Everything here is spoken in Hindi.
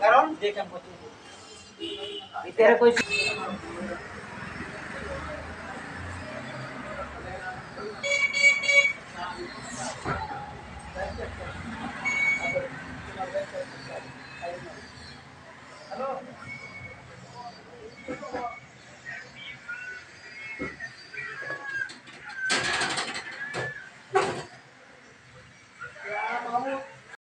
कारण तेरा कोई